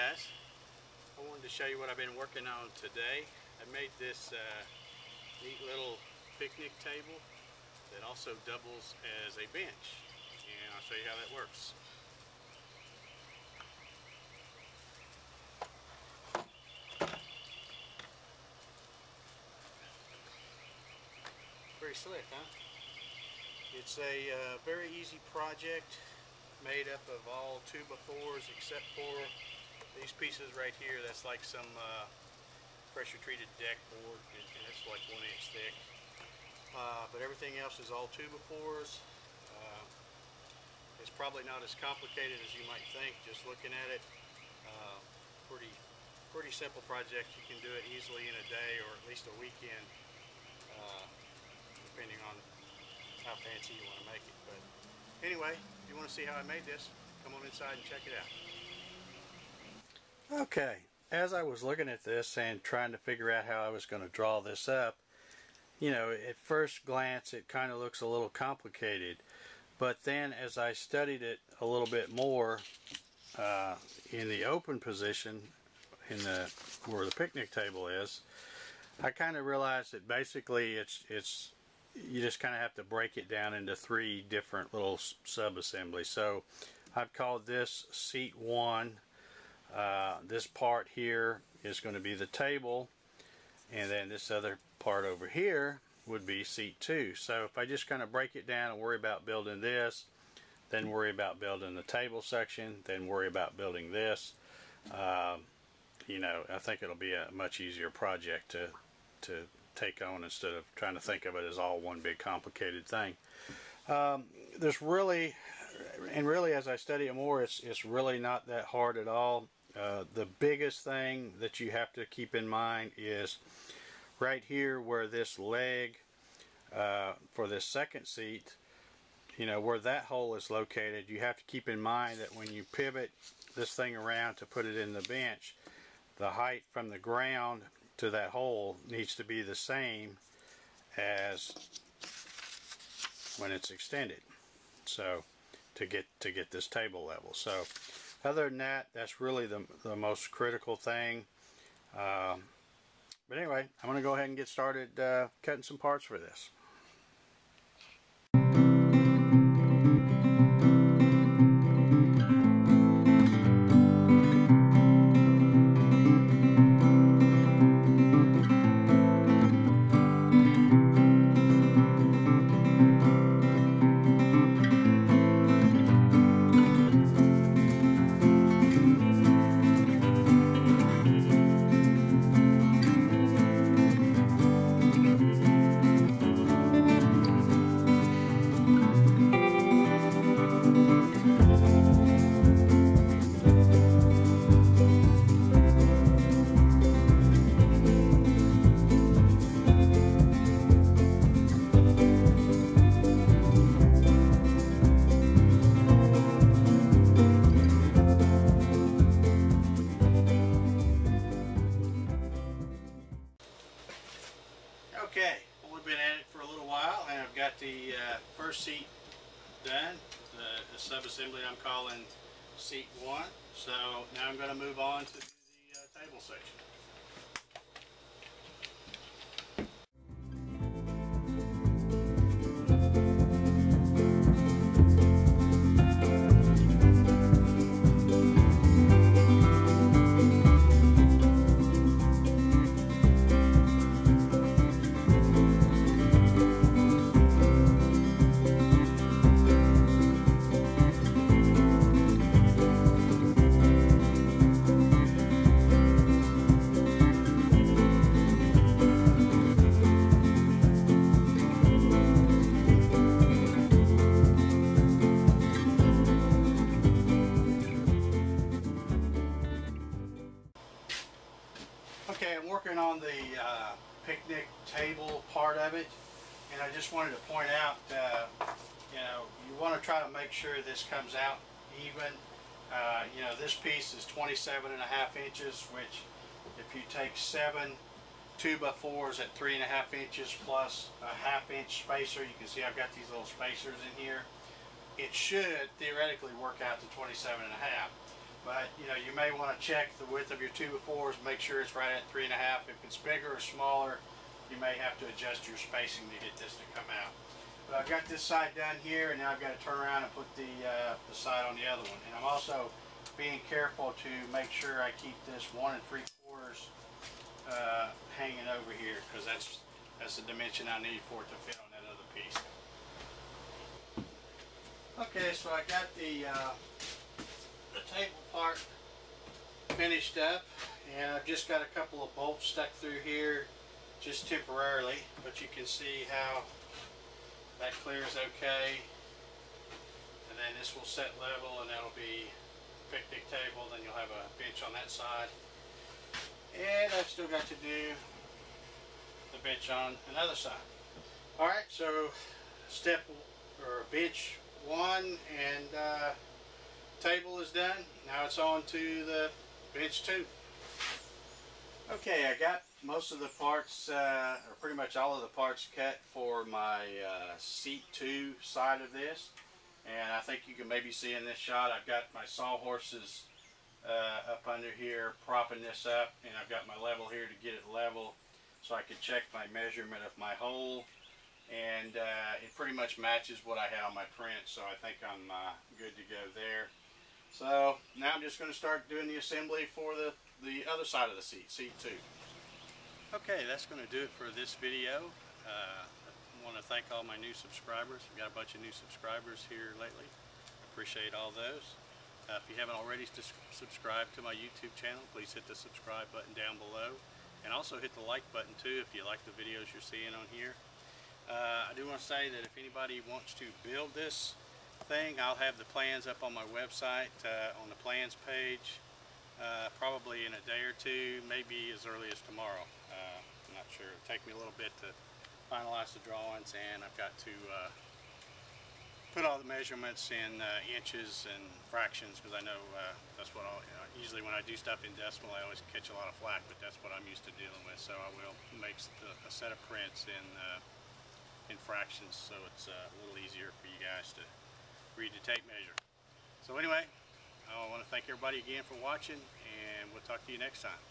guys, I wanted to show you what I've been working on today. I made this uh, neat little picnic table that also doubles as a bench and I'll show you how that works. Pretty slick, huh? It's a uh, very easy project made up of all 2x4s except for these pieces right here. That's like some uh, pressure treated deck board and it's like one inch thick. Uh, but everything else is all 2x4s. Uh, it's probably not as complicated as you might think just looking at it. Uh, pretty, pretty simple project. You can do it easily in a day or at least a weekend uh, depending on how fancy you want to make it. But anyway, if you want to see how I made this, come on inside and check it out. Okay, as I was looking at this and trying to figure out how I was going to draw this up, you know, at first glance it kind of looks a little complicated. But then as I studied it a little bit more uh, in the open position, in the where the picnic table is, I kind of realized that basically it's it's you just kind of have to break it down into three different little sub-assemblies. So I've called this seat one. Uh, this part here is going to be the table and then this other part over here would be seat two. So if I just kind of break it down and worry about building this, then worry about building the table section, then worry about building this, um, you know, I think it'll be a much easier project to, to take on instead of trying to think of it as all one big complicated thing. Um, there's really, and really as I study it more, it's, it's really not that hard at all. Uh, the biggest thing that you have to keep in mind is right here where this leg uh, for this second seat, you know, where that hole is located, you have to keep in mind that when you pivot this thing around to put it in the bench, the height from the ground to that hole needs to be the same as when it's extended. So to get to get this table level. So other than that, that's really the, the most critical thing. Um, but anyway, I'm going to go ahead and get started uh, cutting some parts for this. First seat done, the, the sub-assembly I'm calling seat one. So now I'm going to move on to the uh, table section. The uh, picnic table part of it. And I just wanted to point out uh, you know you want to try to make sure this comes out even. Uh, you know this piece is 27 and a half inches which if you take seven two by fours at three and a half inches plus a half inch spacer you can see I've got these little spacers in here it should theoretically work out to 27 and a half But you know, you may want to check the width of your two by fours, make sure it's right at three and a half. If it's bigger or smaller, you may have to adjust your spacing to get this to come out. But I've got this side done here, and now I've got to turn around and put the uh, the side on the other one. And I'm also being careful to make sure I keep this one and three quarters uh, hanging over here because that's that's the dimension I need for it to fit on that other piece. Okay, so I got the uh, the table part finished up, and I've just got a couple of bolts stuck through here, just temporarily. But you can see how that clears okay, and then this will set level, and that'll be picnic table. Then you'll have a bench on that side, and I've still got to do the bench on another side. All right, so step or bench one and uh, table is done. Now it's on to the bench two. Okay, I got most of the parts, uh, or pretty much all of the parts cut for my uh, seat two side of this. And I think you can maybe see in this shot, I've got my sawhorses uh, up under here propping this up, and I've got my level here to get it level so I can check my measurement of my hole and uh, it pretty much matches what I had on my print so I think I'm uh, good to go there so now I'm just going to start doing the assembly for the the other side of the seat seat 2 okay that's going to do it for this video. Uh, I want to thank all my new subscribers. We've got a bunch of new subscribers here lately. Appreciate all those. Uh, if you haven't already subscribed to my YouTube channel please hit the subscribe button down below. And also hit the like button too if you like the videos you're seeing on here. Uh, I do want to say that if anybody wants to build this thing, I'll have the plans up on my website uh, on the plans page uh, probably in a day or two, maybe as early as tomorrow. Uh, I'm not sure. It'll take me a little bit to finalize the drawings and I've got to uh, put all the measurements in uh, inches and fractions because I know that's what I'll, you know, usually when I do stuff in decimal I always catch a lot of flack but that's what I'm used to dealing with so I will make a set of prints in in fractions so it's uh, a little easier for you guys to read the tape measure. So anyway, I want to thank everybody again for watching and we'll talk to you next time.